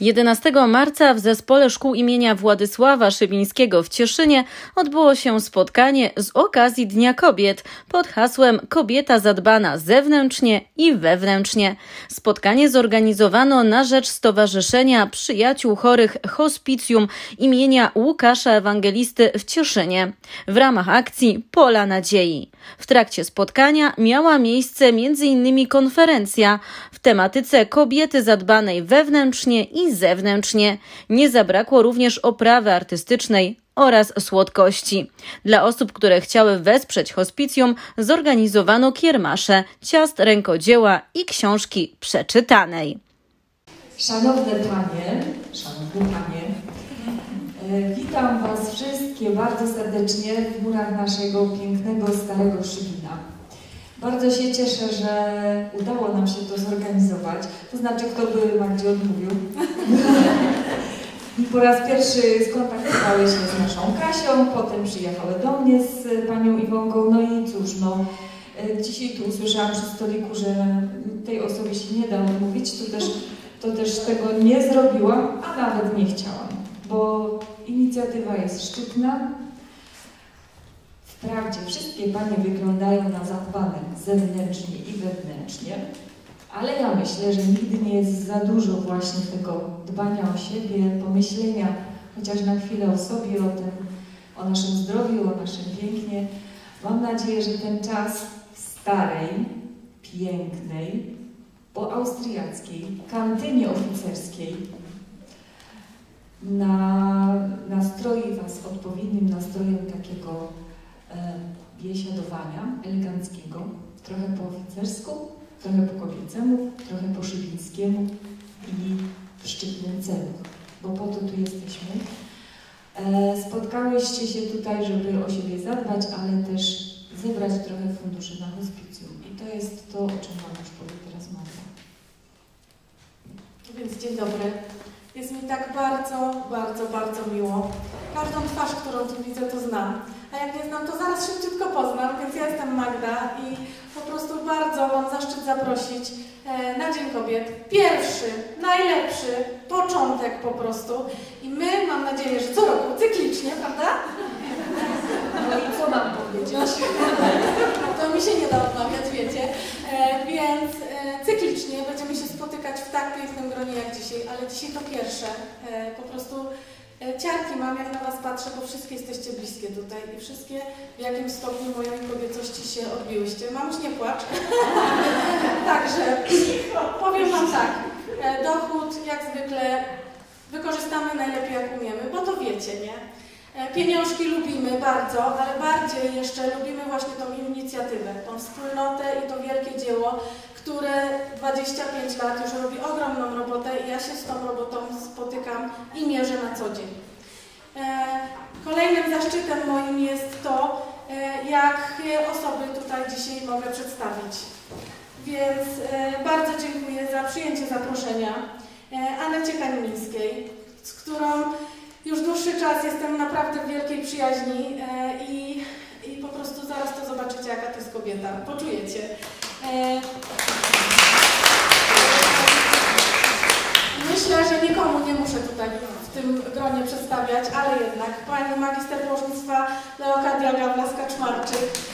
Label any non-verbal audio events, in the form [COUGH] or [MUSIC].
11 marca w zespole szkół imienia Władysława Szywińskiego w Cieszynie odbyło się spotkanie z okazji Dnia Kobiet pod hasłem Kobieta zadbana zewnętrznie i wewnętrznie. Spotkanie zorganizowano na rzecz Stowarzyszenia Przyjaciół Chorych Hospicjum imienia Łukasza Ewangelisty w Cieszynie w ramach akcji Pola Nadziei. W trakcie spotkania miała miejsce m.in. konferencja w tematyce kobiety zadbanej wewnętrznie i zewnętrznie. Nie zabrakło również oprawy artystycznej oraz słodkości. Dla osób, które chciały wesprzeć hospicjum, zorganizowano kiermasze, ciast rękodzieła i książki przeczytanej. Szanowne Panie, Szanowne Panie, e, witam Was wszystkie bardzo serdecznie w murach naszego pięknego Starego Szybina. Bardzo się cieszę, że udało nam się to zorganizować. To znaczy, kto by Magdzie odmówił. [LAUGHS] I po raz pierwszy skontaktowały się z naszą Kasią, potem przyjechały do mnie z panią Iwonką. No i cóż, no, e, dzisiaj tu usłyszałam przy stoliku, że tej osobie się nie da odmówić. To też, to też tego nie zrobiłam, a nawet nie chciałam, bo inicjatywa jest szczytna, Wprawdzie wszystkie panie wyglądają na zadbane zewnętrznie i wewnętrznie, ale ja myślę, że nigdy nie jest za dużo właśnie tego dbania o siebie, pomyślenia chociaż na chwilę o sobie, o tym, o naszym zdrowiu, o naszym pięknie. Mam nadzieję, że ten czas starej, pięknej, po austriackiej kantynie oficerskiej na, nastroi Was odpowiednim nastrojem takiego biesiadowania eleganckiego, trochę po oficersku, trochę po kobiecemu, trochę po szybińskiemu i w szczytnym celu, bo po to tu jesteśmy. E, spotkałyście się tutaj, żeby o siebie zadbać, ale też zebrać trochę funduszy na hospicjum. I to jest to, o czym Wam już powie teraz Magda. Więc dzień dobry. Jest mi tak bardzo, bardzo, bardzo miło. Każdą twarz, którą tu widzę, to znam. A jak nie znam, to zaraz szybciutko poznam, więc ja jestem Magda i po prostu bardzo mam zaszczyt zaprosić e, na Dzień Kobiet. Pierwszy, najlepszy początek po prostu. I my, mam nadzieję, że co roku, cyklicznie, prawda? No i co mam powiedzieć? To mi się nie da odmawiać, wiecie. E, więc e, cyklicznie będziemy się spotykać w tak pięknym gronie jak dzisiaj, ale dzisiaj to pierwsze. E, po prostu E, ciarki mam, jak na Was patrzę, bo wszystkie jesteście bliskie tutaj i wszystkie w jakimś stopniu mojej kobiecości się odbiłyście. Mamuś, nie płacz. [LAUGHS] Także powiem Wam tak, e, dochód jak zwykle wykorzystamy najlepiej jak umiemy, bo to wiecie, nie? Pieniążki lubimy bardzo, ale bardziej jeszcze lubimy właśnie tą inicjatywę, tą wspólnotę i to wielkie dzieło, które 25 lat już robi ogromną robotę i ja się z tą robotą spotykam i mierzę na co dzień. E, kolejnym zaszczytem moim jest to, e, jakie osoby tutaj dzisiaj mogę przedstawić. Więc e, bardzo dziękuję za przyjęcie zaproszenia Anecie Kamińskiej, z którą już dłuższy czas jestem naprawdę w wielkiej przyjaźni i, i po prostu zaraz to zobaczycie, jaka to jest kobieta. Poczujecie. E, myślę, że nikomu nie muszę tutaj w tym gronie przedstawiać, ale jednak pani magister położnictwa Leokadia Gawla-Skaczmarczyk.